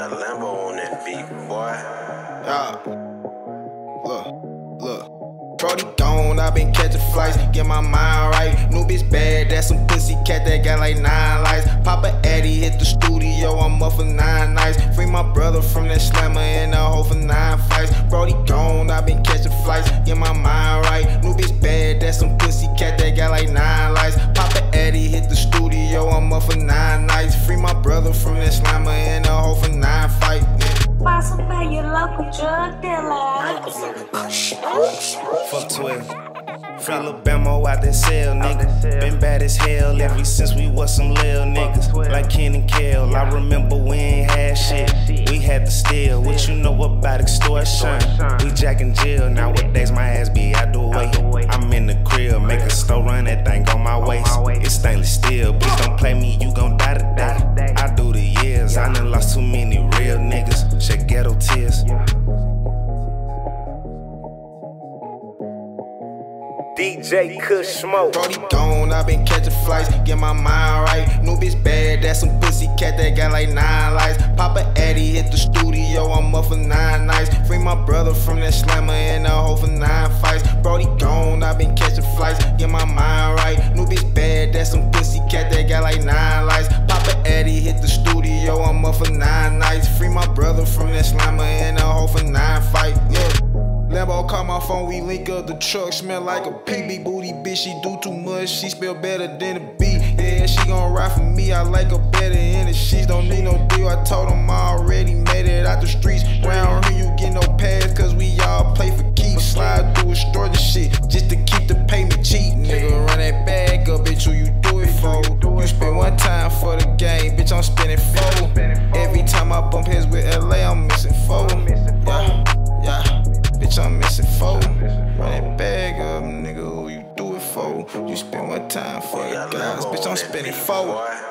got Lambo on that beat, boy. Yeah. Look, look. Brody gone, I been catching flights, get my mind right. New bitch bad, that's some pussy cat that got like nine lights. Papa Addy hit the studio, I'm up for nine nights. Free my brother from that slammer and a hoe for nine drug dealer. Fuck 12. Free Lil Bamo out that cell, nigga. Been bad as hell ever since we was some lil niggas. Like Kenan and Kel, I remember we ain't had shit. We had to steal. What you know about extortion? We jack in jail. Nowadays, my ass be out the way. I'm in the crib, make a store run that thing on my waist. It's stainless steel. Please don't play me, you gon' die today. I do the years. I done lost too many DJ Kush Smoke. Brody gone, I been catching flights, get my mind right. New bitch bad, that's some pussy cat that got like nine lights. Papa Eddie hit the studio, I'm up for nine nights. Free my brother from that slammer and a phone, we link up. The truck smell like a PB booty bitch. She do too much, she spell better than a. Yeah, she gon' ride for me. I like her better in the sheets. Don't need no deal. I told them I already made it out the streets. Round here, you get no pass, cause we all play for keeps. Slide through a store the shit just to keep the payment cheap. Nigga, run that bag up, bitch. Who you do it for? You spend one time for the game, bitch. I'm spending guys, bitch. I'm spending four.